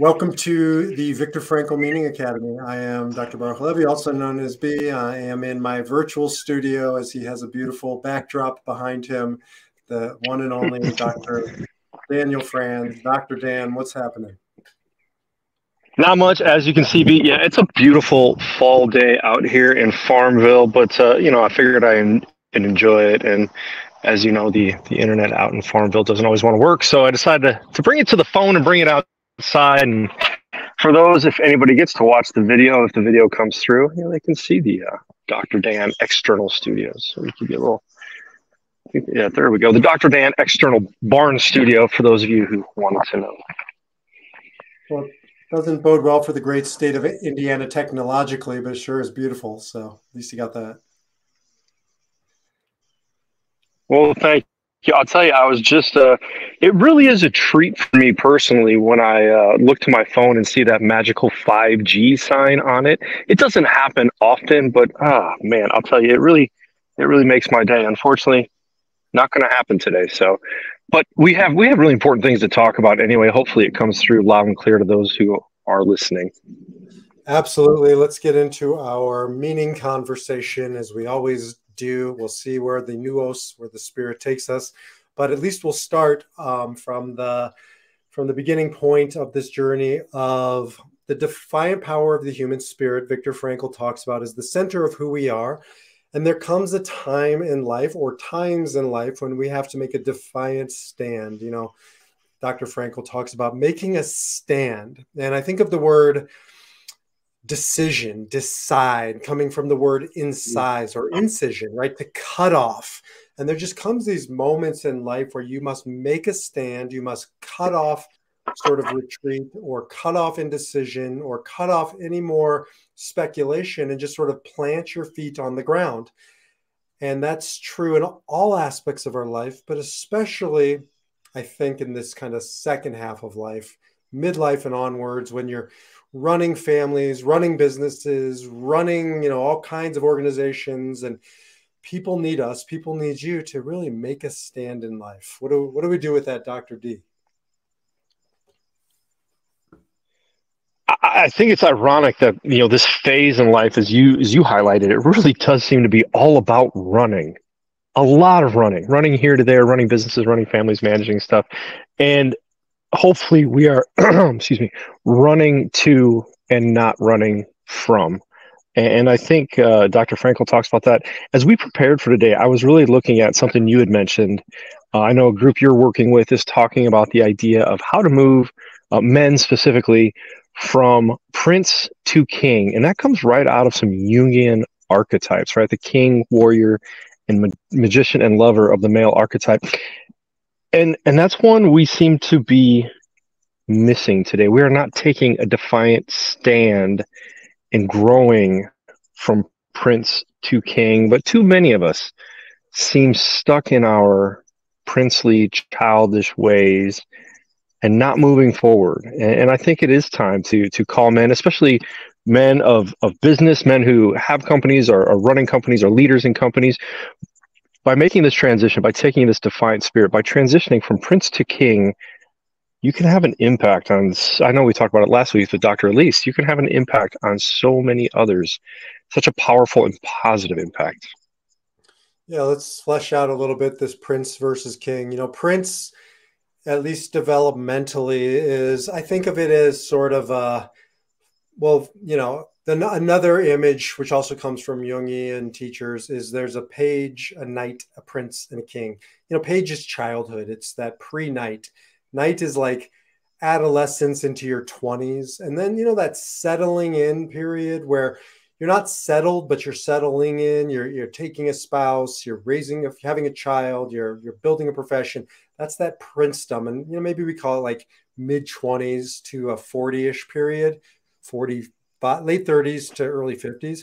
Welcome to the Viktor Frankl Meaning Academy. I am Dr. Baruch Levy, also known as B. I am in my virtual studio as he has a beautiful backdrop behind him, the one and only Dr. Daniel Franz. Dr. Dan, what's happening? Not much, as you can see. B. Yeah, it's a beautiful fall day out here in Farmville, but uh, you know, I figured I would enjoy it. And as you know, the the internet out in Farmville doesn't always want to work, so I decided to, to bring it to the phone and bring it out side. And for those, if anybody gets to watch the video, if the video comes through, you know, they can see the uh, Dr. Dan external studios. So we can get a little, yeah, there we go. The Dr. Dan external barn studio for those of you who wanted to know. Well, doesn't bode well for the great state of Indiana technologically, but it sure is beautiful. So at least you got that. Well, thank yeah, I'll tell you, I was just, uh, it really is a treat for me personally when I uh, look to my phone and see that magical 5G sign on it. It doesn't happen often, but ah, man, I'll tell you, it really, it really makes my day. Unfortunately, not going to happen today. So, but we have, we have really important things to talk about anyway. Hopefully it comes through loud and clear to those who are listening. Absolutely. Let's get into our meaning conversation as we always do. We'll see where the nous, where the spirit takes us, but at least we'll start um, from the from the beginning point of this journey of the defiant power of the human spirit. Viktor Frankl talks about as the center of who we are. And there comes a time in life or times in life when we have to make a defiant stand. You know, Dr. Frankl talks about making a stand. And I think of the word decision, decide, coming from the word mm. incise or incision, right? To cut off. And there just comes these moments in life where you must make a stand, you must cut off sort of retreat or cut off indecision or cut off any more speculation and just sort of plant your feet on the ground. And that's true in all aspects of our life, but especially, I think, in this kind of second half of life, midlife and onwards, when you're running families, running businesses, running, you know, all kinds of organizations and people need us, people need you to really make a stand in life. What do what do we do with that, Dr. D? I think it's ironic that you know this phase in life, as you as you highlighted, it really does seem to be all about running, a lot of running, running here to there, running businesses, running families, managing stuff, and hopefully we are excuse me running to and not running from. And i think uh, dr Frankl talks about that. As we prepared for today i was really looking at something you had mentioned. Uh, i know a group you're working with is talking about the idea of how to move uh, men specifically from prince to king. And that comes right out of some jungian archetypes right? The king warrior and ma- magician and lover of the male archetype and and that's one we seem to be missing today. We are not taking a defiant stand and growing from prince to king, but too many of us seem stuck in our princely, childish ways and not moving forward. And, and, I think it is time to to call men, especially men of of business, men who have companies or are running companies or leaders in companies, by making this transition, by taking this defiant spirit, by transitioning from prince to king, you can have an impact on. I know we talked about it last week with Dr. Elise. You can have an impact on so many others, such a powerful and positive impact. Yeah, let's flesh out a little bit this prince versus king. You know, prince, at least developmentally, is I think of it as sort of a, well, you know, then another image, which also comes from Jungian teachers, is there's a page, a knight, a prince, and a king. You know, page is childhood. It's that pre-knight. Knight is like adolescence into your 20s. And then, you know, that settling in period where you're not settled, but you're settling in, you're, you're taking a spouse, you're raising, a, having a child, you're, you're building a profession. That's that princedom. And, you know, maybe we call it like mid 20s to a 40 ish period, 40, late 30s to early 50s.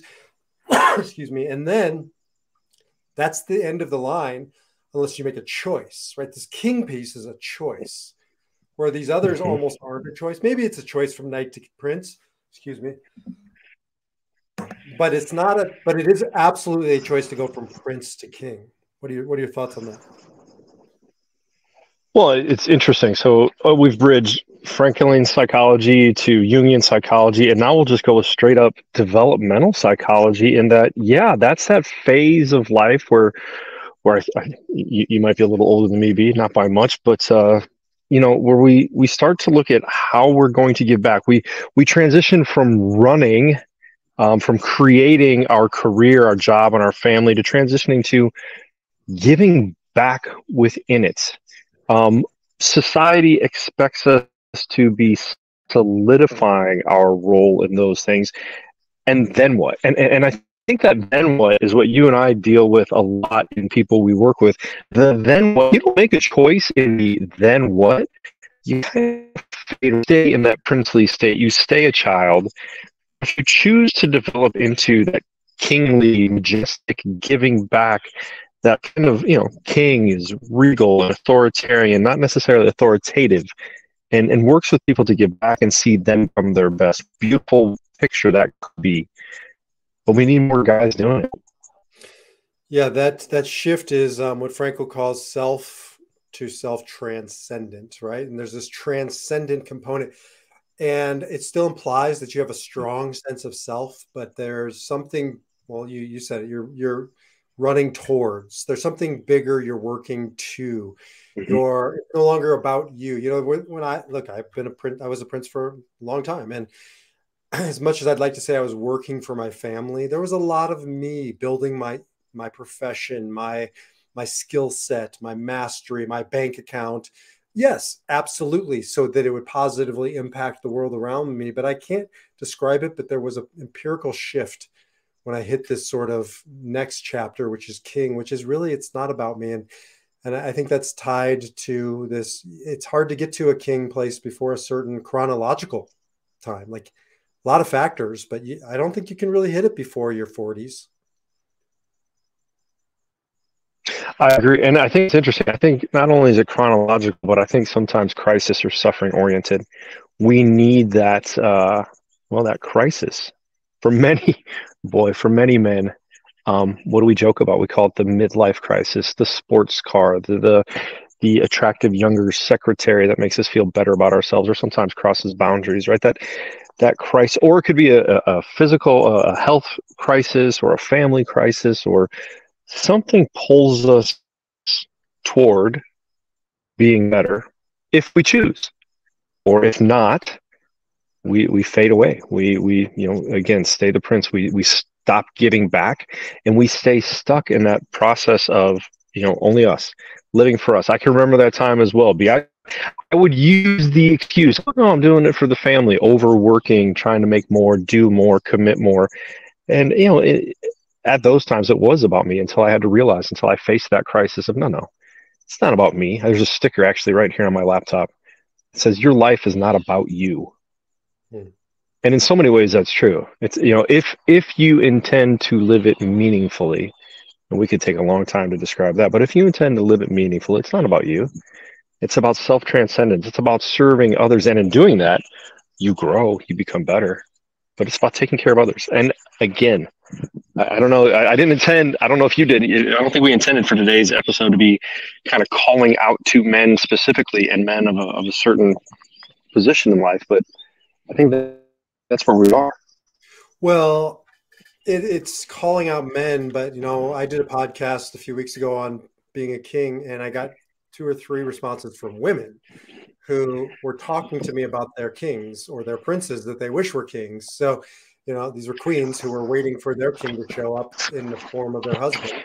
Excuse me. And then that's the end of the line, unless you make a choice, right? This king piece is a choice, where these others mm-hmm. almost aren't a choice. Maybe it's a choice from knight to prince. Excuse me. But it's not a. But it is absolutely a choice to go from prince to king. What are your What are your thoughts on that? Well, it's interesting. So uh, we've bridged Franklian psychology to Jungian psychology, and now we'll just go with straight up developmental psychology. In that, yeah, that's that phase of life where, where I, I, you, you, might be a little older than me, be not by much, but uh, you know, where we we start to look at how we're going to give back. We we transition from running, um, from creating our career, our job, and our family to transitioning to giving back within it. Um, society expects us to be solidifying our role in those things. And then what? And, and, and I think that then what is what you and I deal with a lot in people we work with. The then what, don't make a choice in the then what. You stay in that princely state. You stay a child. If you choose to develop into that kingly, majestic, giving back that kind of you know king is regal and authoritarian not necessarily authoritative and and works with people to give back and see them from their best. Beautiful picture that could be. But we need more guys doing it. Yeah that that shift is um, what Frankl calls self to self transcendent right? And there's this transcendent component and it still implies that you have a strong sense of self but there's something well you you said it, you're you're running towards. There's something bigger you're working to. Mm-hmm. You're no longer about you. You know, when, when I look, I've been a print. I was a prince for a long time, and as much as I'd like to say I was working for my family, there was a lot of me building my my profession, my my skill set, my mastery, my bank account. Yes, absolutely. So that it would positively impact the world around me. But I can't describe it. But there was an empirical shift when I hit this sort of next chapter, which is King, which is really it's not about me, and and I think that's tied to this. It's hard to get to a King place before a certain chronological time, like a lot of factors, but you, I don't think you can really hit it before your 40s. I agree, and I think it's interesting. I think not only is it chronological, but I think sometimes crisis or suffering oriented. We need that, uh, well, that crisis for many, boy, for many men, um, what do we joke about? We call it the midlife crisis, the sports car, the, the the attractive younger secretary that makes us feel better about ourselves, or sometimes crosses boundaries, right? That that crisis, or it could be a, a physical, a health crisis, or a family crisis, or something pulls us toward being better if we choose, or if not, we we fade away. We we you know again stay the prince. We we stop giving back, and we stay stuck in that process of you know only us living for us. I can remember that time as well. Be I, I would use the excuse, oh, no, I'm doing it for the family, overworking, trying to make more, do more, commit more, and you know. It, at those times, it was about me until I had to realize, until I faced that crisis of no, no, it's not about me. There's a sticker actually right here on my laptop. It says, Your life is not about you. And in so many ways, that's true. It's you know, if if you intend to live it meaningfully, and we could take a long time to describe that, but if you intend to live it meaningfully, it's not about you. It's about self transcendence. It's about serving others, and in doing that, you grow, you become better. But it's about taking care of others. And again, I, I don't know. I, I, didn't intend. I don't know if you did. I don't think we intended for today's episode to be kind of calling out to men specifically and men of a, of a certain position in life, but I think that that's where we are. Well, it, it's calling out men, but you know, I did a podcast a few weeks ago on being a king, and I got two or three responses from women who were talking to me about their kings or their princes that they wish were kings. So, you know, these were queens who were waiting for their king to show up in the form of their husband.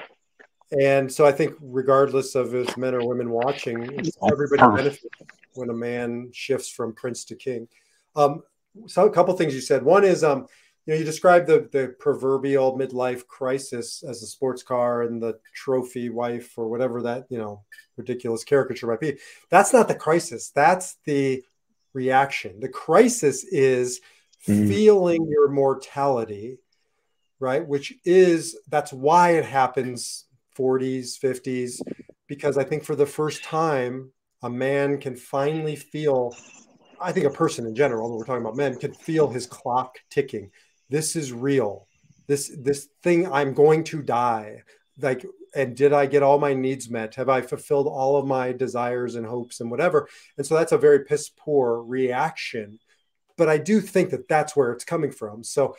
And so I think, regardless of if men or women watching, everybody benefits when a man shifts from prince to king. Um, so a couple things you said. One is, um, you know, you described the the proverbial midlife crisis as a sports car and the trophy wife or whatever that you know ridiculous caricature might be. That's not the crisis. That's the reaction. The crisis is mm. feeling your mortality, right? Which is that's why it happens 40s, 50s, because I think for the first time a man can finally feel I think a person in general, when we're talking about men, can feel his clock ticking. This is real. This this thing I'm going to die. Like and did I get all my needs met? Have I fulfilled all of my desires and hopes and whatever? And so that's a very piss poor reaction. But I do think that that's where it's coming from. So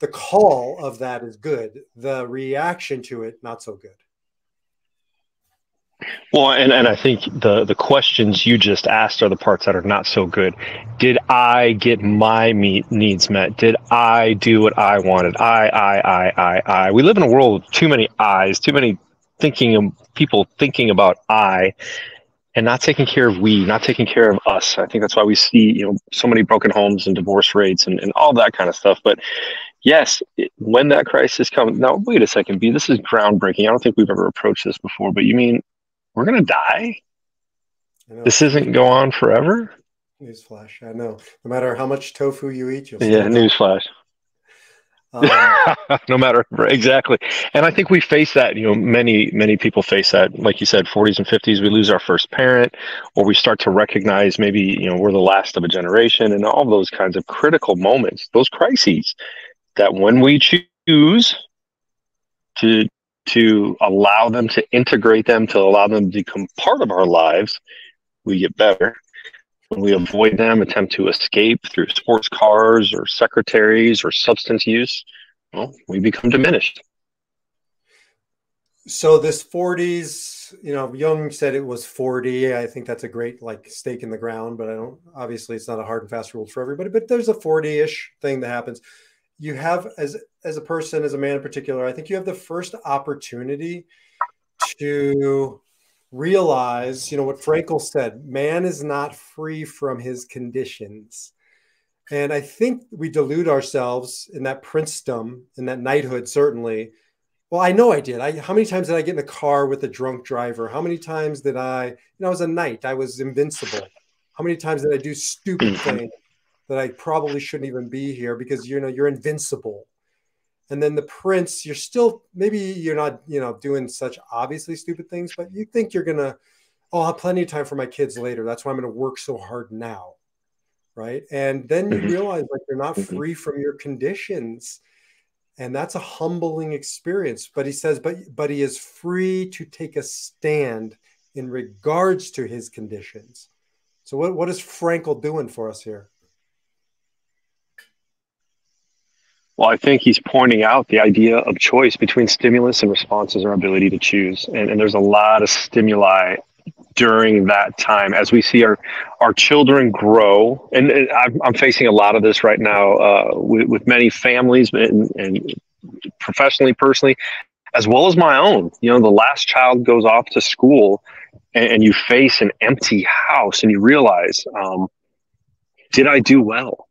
the call of that is good. The reaction to it, not so good. Well, and, and I think the, the questions you just asked are the parts that are not so good. Did I get my meet needs met? Did I do what I wanted? I, I, I, I, I. We live in a world with too many eyes, too many thinking of people thinking about I and not taking care of we, not taking care of us. I think that's why we see, you know, so many broken homes and divorce rates and, and all that kind of stuff. But yes, it, when that crisis comes, now wait a second, B, this is groundbreaking. I don't think we've ever approached this before, but you mean we're gonna die? This isn't go on forever. Newsflash! I know. No matter how much tofu you eat, you'll yeah. Newsflash. Um, no matter exactly, and I think we face that. You know, many many people face that. Like you said, 40s and 50s, we lose our first parent, or we start to recognize maybe you know we're the last of a generation, and all those kinds of critical moments, those crises, that when we choose to to allow them to integrate them, to allow them to become part of our lives, we get better. When we avoid them, attempt to escape through sports cars or secretaries or substance use, well, we become diminished. So this 40s, you know, Jung said it was 40. I think that's a great like stake in the ground, but I don't obviously it's not a hard and fast rule for everybody, but there's a 40-ish thing that happens you have as as a person as a man in particular i think you have the first opportunity to realize you know what frankl said man is not free from his conditions. And i think we delude ourselves in that princedom in that knighthood certainly. Well i know i did. I how many times did i get in the car with a drunk driver? How many times did i you know i was a knight. I was invincible. How many times did i do stupid things that I probably shouldn't even be here because you know you're invincible. And then the prince, you're still maybe you're not you know doing such obviously stupid things, but you think you're gonna oh I'll have plenty of time for my kids later. That's why I'm gonna work so hard now, right? And then you mm-hmm. realize like you're not mm-hmm. free from your conditions, and that's a humbling experience. But he says, but but he is free to take a stand in regards to his conditions. So what what is Frankl doing for us here? Well, I think he's pointing out the idea of choice between stimulus and responses, our ability to choose. And, and there's a lot of stimuli during that time as we see our our children grow. And, and I'm, I'm, facing a lot of this right now uh, with, with, many families and, and professionally, personally, as well as my own. You know, the last child goes off to school and, and you face an empty house and you realize, um, did I do well?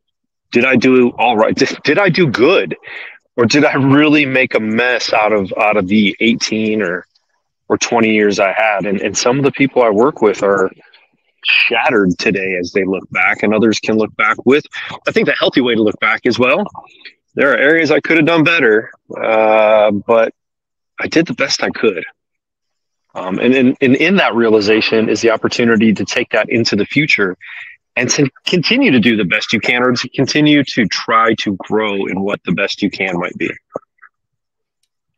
Did I do all right? Did, did I do good? Or did I really make a mess out of out of the 18 or or 20 years I had? And and some of the people I work with are shattered today as they look back, and others can look back with. I think the healthy way to look back as well. There are areas I could have done better, uh, but I did the best I could. Um, and, and, and in that realization is the opportunity to take that into the future and to continue to do the best you can or to continue to try to grow in what the best you can might be.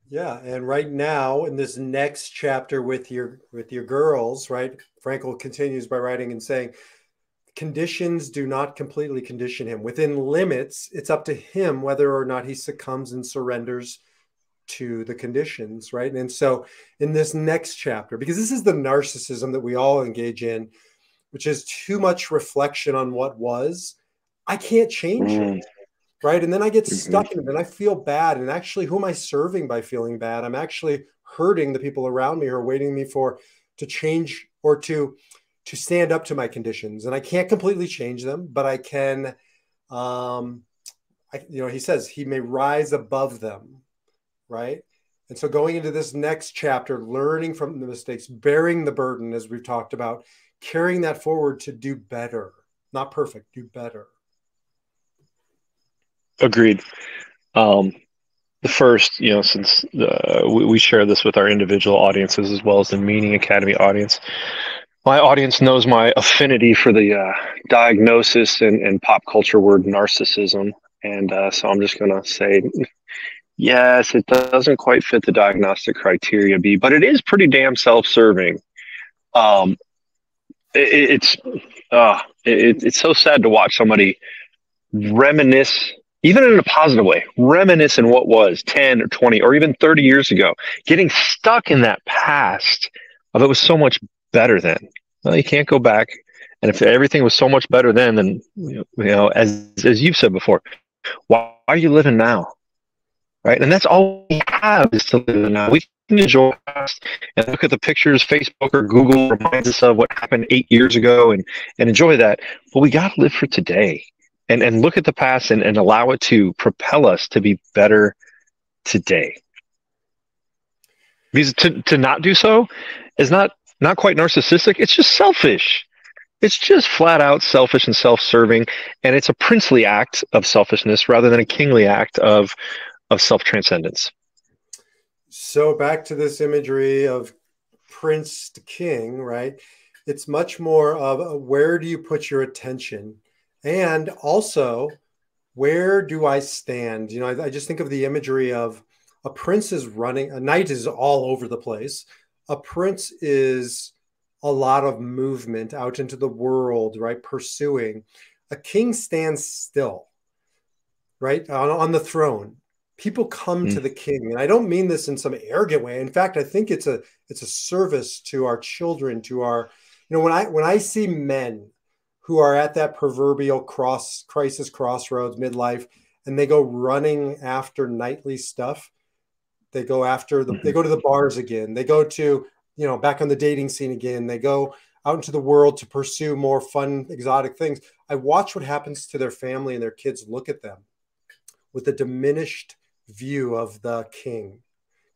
Yeah and right now in this next chapter with your with your girls right frankl continues by writing and saying conditions do not completely condition him. Within limits it's up to him whether or not he succumbs and surrenders to the conditions right? And so in this next chapter because this is the narcissism that we all engage in which is too much reflection on what was, I can't change mm. it. Right. And then I get mm-hmm. stuck in it and I feel bad. And actually, who am I serving by feeling bad? I'm actually hurting the people around me who are waiting me for to change or to to stand up to my conditions. And I can't completely change them, but I can um I, you know, he says he may rise above them, right? And so going into this next chapter, learning from the mistakes, bearing the burden, as we've talked about, carrying that forward to do better, not perfect, do better. Agreed. Um, the first, you know, since we, we, share this with our individual audiences as well as the Meaning Academy audience, my audience knows my affinity for the uh, diagnosis and, and, pop culture word narcissism. And uh, so I'm just going to say Yes, it doesn't quite fit the diagnostic criteria, B, but it is pretty damn self-serving. Um, it, it's uh, it, it's so sad to watch somebody reminisce, even in a positive way, reminisce in what was 10 or 20 or even 30 years ago, getting stuck in that past of it was so much better then. Well, you can't go back. And if everything was so much better then, then you know, as as you've said before, why are you living now? Right, and that's all we have is to live now. We enjoy and look at the pictures Facebook or Google reminds us of what happened eight years ago and and enjoy that. But we got to live for today and and look at the past and, and allow it to propel us to be better today. Because to, to not do so is not not quite narcissistic, it's just selfish. It's just flat out selfish and self-serving, and it's a princely act of selfishness rather than a kingly act of of self-transcendence. So back to this imagery of prince to king, right? It's much more of uh, where do you put your attention? And also, where do I stand? You know, I, I just think of the imagery of a prince is running, a knight is all over the place. A prince is a lot of movement out into the world, right? Pursuing. A king stands still, right? On, on the throne. People come mm. to the king. And I don't mean this in some arrogant way. In fact, I think it's a it's a service to our children, to our, you know, when I when I see men who are at that proverbial cross crisis crossroads midlife and they go running after nightly stuff they go after the, they mm-hmm. go to the bars again they go to you know back on the dating scene again they go out into the world to pursue more fun exotic things i watch what happens to their family and their kids look at them with a diminished view of the king.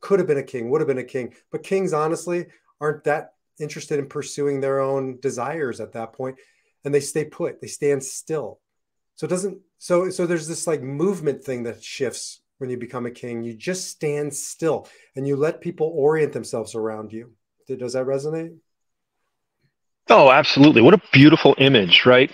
Could have been a king would have been a king. But kings honestly aren't that interested in pursuing their own desires at that point. And they stay put they stand still. So it doesn't so so there's this like movement thing that shifts when you become a king. You just stand still and you let people orient themselves around you. Does that resonate? Oh absolutely. What a beautiful image right?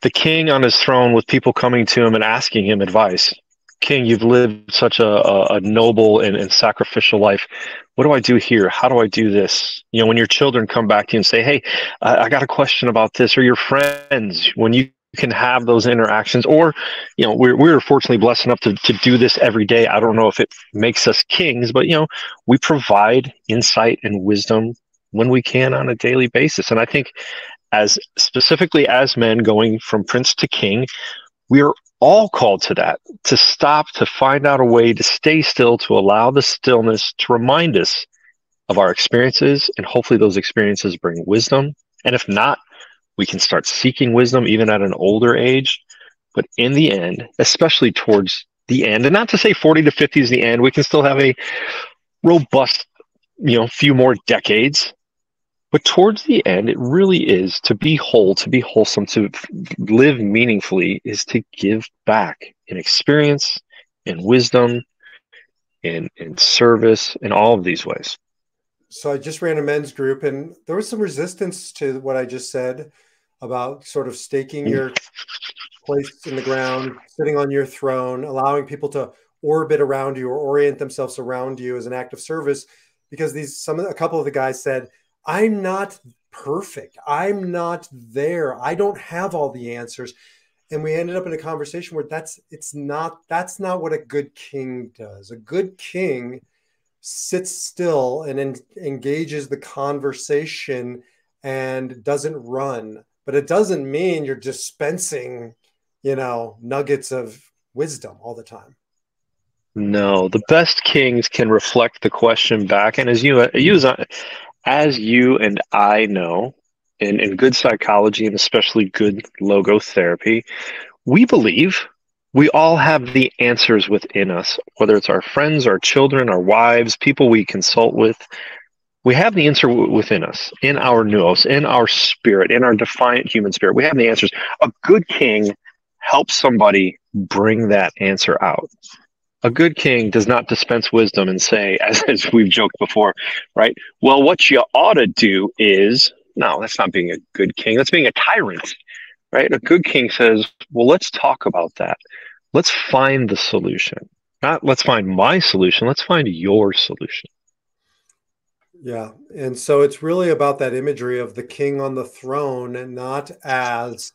The king on his throne with people coming to him and asking him advice king you've lived such a, a, noble and, and sacrificial life what do I do here? How do I do this? You know, when your children come back to you and say, Hey, I, I got a question about this, or your friends, when you can have those interactions, or, you know, we're, we're fortunately blessed enough to, to do this every day. I don't know if it makes us kings, but, you know, we provide insight and wisdom when we can on a daily basis. And I think as specifically as men going from prince to king, we are all called to that to stop, to find out a way to stay still, to allow the stillness to remind us of our experiences. And hopefully, those experiences bring wisdom. And if not, we can start seeking wisdom even at an older age. But in the end, especially towards the end, and not to say 40 to 50 is the end, we can still have a robust, you know, few more decades but towards the end, it really is to be whole, to be wholesome, to live meaningfully, is to give back in experience, in wisdom, in, in service, in all of these ways. So I just ran a men's group, and there was some resistance to what I just said about sort of staking mm. your place in the ground, sitting on your throne, allowing people to orbit around you or orient themselves around you as an act of service. Because these some a couple of the guys said I'm not perfect. I'm not there. I don't have all the answers. And we ended up in a conversation where that's it's not that's not what a good king does. A good king sits still and en- engages the conversation and doesn't run. But it doesn't mean you're dispensing, you know, nuggets of wisdom all the time. No, the best kings can reflect the question back, and as you you as you and I know, in, in good psychology and especially good logotherapy, we believe we all have the answers within us, whether it's our friends, our children, our wives, people we consult with. We have the answer within us, in our nous, in our spirit, in our defiant human spirit. We have the answers. A good king helps somebody bring that answer out a good king does not dispense wisdom and say, as, as we've joked before, right? Well, what you ought to do is no, that's not being a good king. That's being a tyrant, right? A good king says, well, let's talk about that. Let's find the solution. Not let's find my solution, let's find your solution. Yeah. And so it's really about that imagery of the king on the throne and not as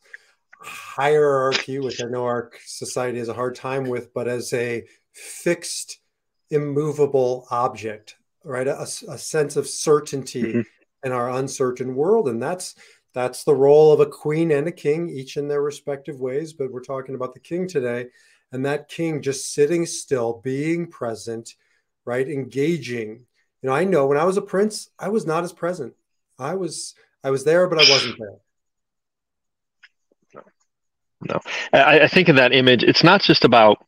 hierarchy, which I know our society has a hard time with, but as a fixed, immovable object, right? A, a sense of certainty mm-hmm. in our uncertain world. And that's that's the role of a queen and a king, each in their respective ways. But we're talking about the king today, and that king just sitting still, being present, right? Engaging you know, I know when I was a prince, I was not as present. I was I was there, but I wasn't there. No. I, I think in that image, it's not just about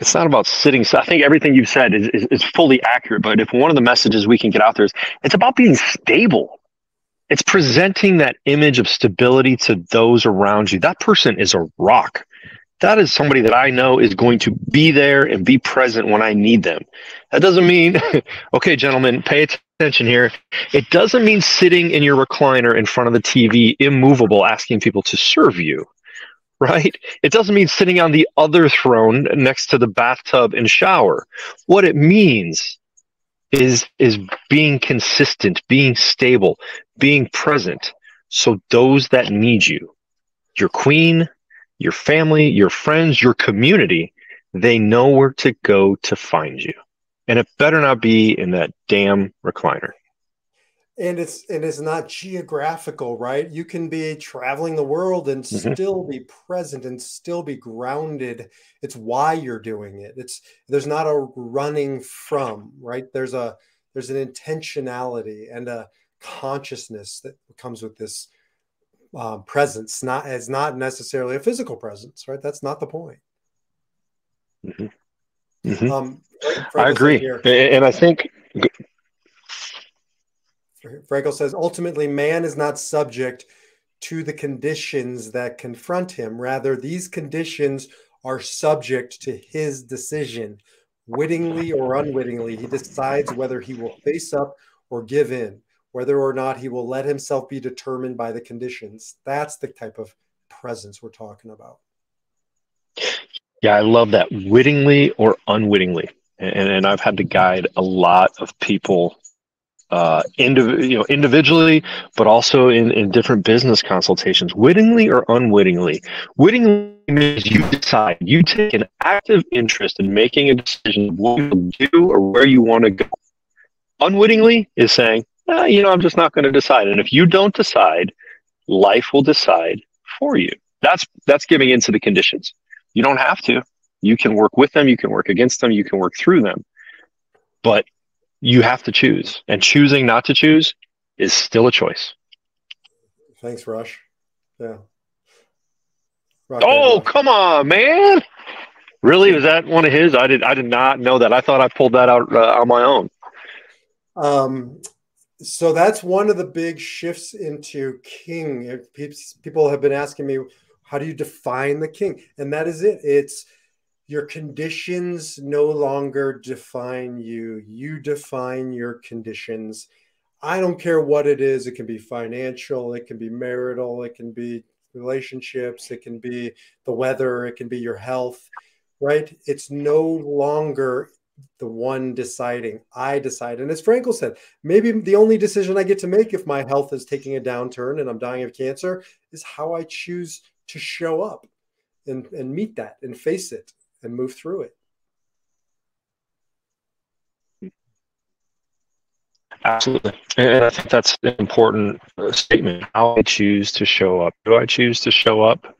it's not about sitting. So I think everything you've said is, is, is, fully accurate. But if one of the messages we can get out there is it's about being stable. It's presenting that image of stability to those around you. That person is a rock that is somebody that I know is going to be there and be present when I need them. That doesn't mean, okay, gentlemen, pay attention here. It doesn't mean sitting in your recliner in front of the TV, immovable, asking people to serve you, right? It doesn't mean sitting on the other throne next to the bathtub and shower. What it means is is being consistent, being stable, being present. So those that need you, your queen, your family, your friends, your community, they know where to go to find you. And it better not be in that damn recliner. And it's and it's not geographical, right? You can be traveling the world and mm-hmm. still be present and still be grounded. It's why you're doing it. It's there's not a running from, right? There's a there's an intentionality and a consciousness that comes with this uh, presence, not as not necessarily a physical presence, right? That's not the point. Mm-hmm. Mm-hmm. Um, I agree, and I think Frankl says ultimately man is not subject to the conditions that confront him. Rather, these conditions are subject to his decision. Wittingly or unwittingly, he decides whether he will face up or give in whether or not he will let himself be determined by the conditions. That's the type of presence we're talking about. Yeah, I love that wittingly or unwittingly. And, and I've had to guide a lot of people uh, indiv- you know, individually, but also in, in different business consultations, wittingly or unwittingly. Wittingly means you decide, you take an active interest in making a decision of what you do or where you want to go. Unwittingly is saying, uh, you know, I'm just not going to decide. And if you don't decide, life will decide for you. That's that's giving into the conditions. You don't have to. You can work with them, you can work against them, you can work through them. But you have to choose. And choosing not to choose is still a choice. Thanks, Rush. Yeah. Rock oh, come on, man. Really? Was that one of his? I did I did not know that. I thought I pulled that out uh, on my own. Um, so that's one of the big shifts into king. People have been asking me, how do you define the king? And that is it. It's your conditions no longer define you. You define your conditions. I don't care what it is. It can be financial, it can be marital, it can be relationships, it can be the weather, it can be your health, right? It's no longer the one deciding. I decide. And as Frankl said, maybe the only decision I get to make if my health is taking a downturn and I'm dying of cancer is how I choose to show up and, and meet that and face it and move through it. Absolutely. And I think that's an important uh, statement. How I choose to show up. Do I choose to show up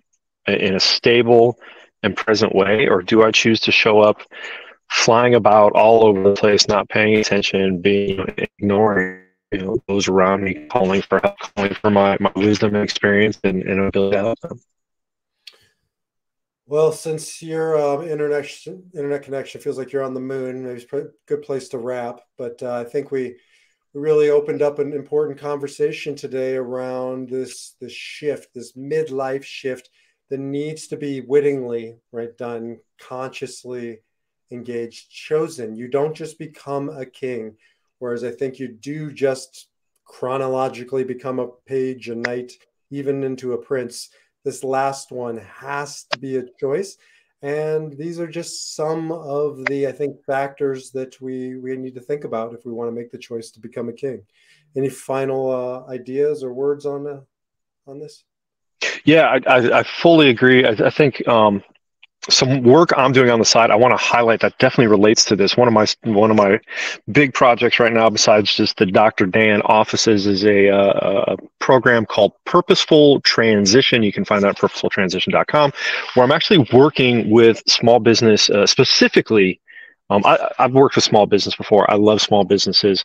in a stable and present way, or do I choose to show up flying about all over the place, not paying attention, being ignoring you know those around me, calling for help, calling for my, my wisdom and experience and, and ability to help them. Well, since your um, internet internet connection feels like you're on the moon, maybe it's a good place to wrap. But uh, I think we we really opened up an important conversation today around this this shift, this midlife shift that needs to be wittingly right done, consciously engaged, chosen. You don't just become a king, whereas I think you do just chronologically become a page, a knight, even into a prince. This last one has to be a choice. And these are just some of the, I think, factors that we, we need to think about if we want to make the choice to become a king. Any final uh, ideas or words on uh, on this? Yeah, I, I, I fully agree. I, I think um, some work I'm doing on the side, I want to highlight that definitely relates to this. One of my one of my big projects right now, besides just the Dr. Dan offices, is a, uh, a program called Purposeful Transition. You can find that at purposefultransition.com, where I'm actually working with small business, uh, specifically. Um, I, I've worked with small business before. I love small businesses,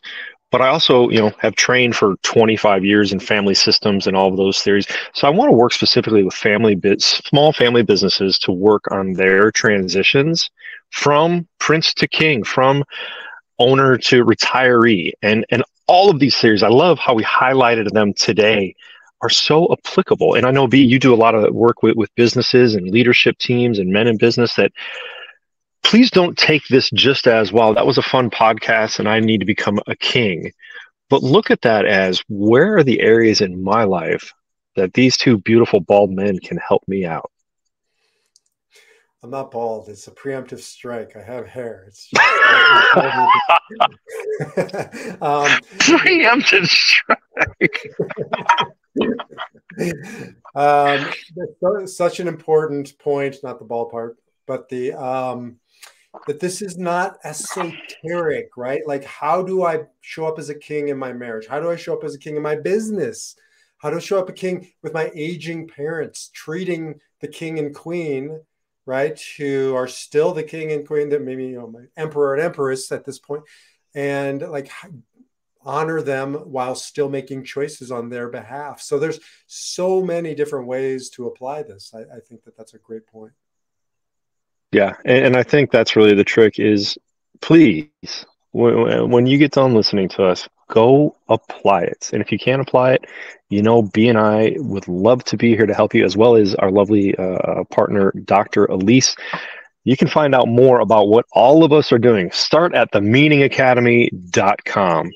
but I also, you know, have trained for 25 years in family systems and all of those theories. So I want to work specifically with family bits, small family businesses to work on their transitions from prince to king, from owner to retiree, and and all of these theories. I love how we highlighted them today are so applicable. And I know B, you do a lot of work with, with businesses and leadership teams and men in business that please don't take this just as, well, that was a fun podcast and I need to become a king. But look at that as where are the areas in my life that these two beautiful bald men can help me out? I'm not bald. It's a preemptive strike. I have hair. It's just, um, preemptive strike. um, such an important point, not the ball part, but the um, that this is not esoteric, right? Like, how do I show up as a king in my marriage? How do I show up as a king in my business? How do I show up a king with my aging parents, treating the king and queen, right, who are still the king and queen that maybe, you know, my emperor and empress at this point, and like honor them while still making choices on their behalf. So there's so many different ways to apply this. I, I think that that's a great point. Yeah, and, and I think that's really the trick is please when, when you get done listening to us, go apply it. And if you can't apply it, you know, B and I would love to be here to help you, as well as our lovely uh, partner, Dr. Elise. You can find out more about what all of us are doing. Start at the themeaningacademy.com.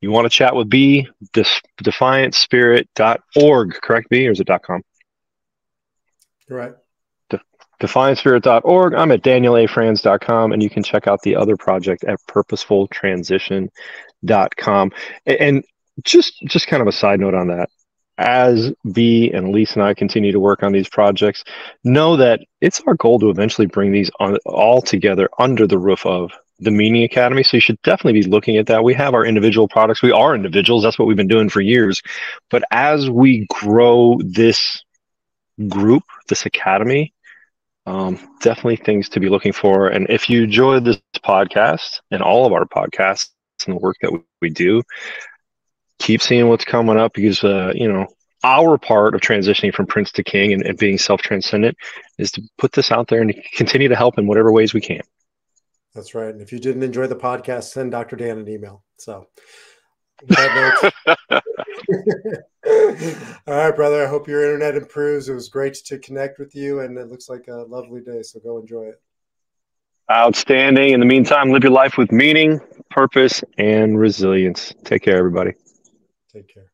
You want to chat with B, defiantspirit.org, correct, B, or is it dot .com? Right defiantspirit.org. I'm at danielafranz.com, and you can check out the other project at purposefultransition.com. And just just kind of a side note on that. As B and Lisa and I continue to work on these projects, know that it's our goal to eventually bring these on, all together under the roof of the Meaning Academy. So you should definitely be looking at that. We have our individual products. We are individuals. That's what we've been doing for years. But as we grow this group, this academy, um, definitely things to be looking for. And if you enjoy this podcast and all of our podcasts and the work that we, we do, keep seeing what's coming up because, uh, you know, our part of transitioning from prince to king and, and being self transcendent is to put this out there and continue to help in whatever ways we can. That's right. And if you didn't enjoy the podcast, send Dr. Dan an email. So, All right, brother. I hope your internet improves. It was great to connect with you, and it looks like a lovely day. So go enjoy it. Outstanding. In the meantime, live your life with meaning, purpose, and resilience. Take care, everybody. Take care.